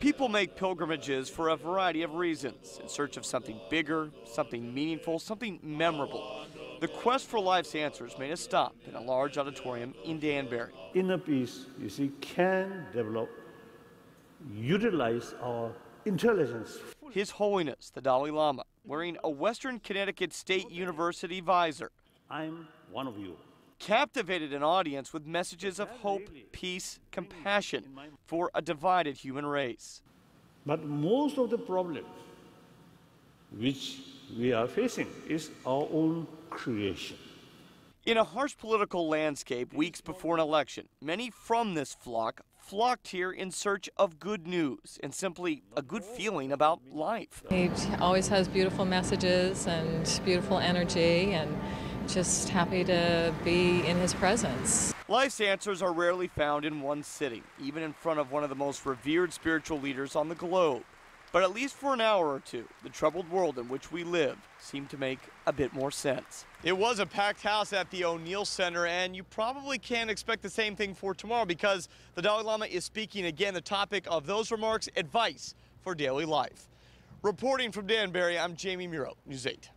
People make pilgrimages for a variety of reasons in search of something bigger, something meaningful, something memorable. The quest for life's answers made a stop in a large auditorium in Danbury. Inner peace, you see, can develop, utilize our intelligence. His Holiness, the Dalai Lama, wearing a Western Connecticut State University visor, I'm one of you. Captivated an audience with messages of hope, peace, compassion for a divided human race. But most of the problem which we are facing is our own creation. In a harsh political landscape weeks before an election, many from this flock flocked here in search of good news and simply a good feeling about life. He always has beautiful messages and beautiful energy, and just happy to be in his presence. Life's answers are rarely found in one sitting, even in front of one of the most revered spiritual leaders on the globe. But at least for an hour or two, the troubled world in which we live seemed to make a bit more sense. It was a packed house at the O'Neill Center, and you probably can't expect the same thing for tomorrow because the Dalai Lama is speaking again. The topic of those remarks advice for daily life. Reporting from Danbury, I'm Jamie Muro, News 8.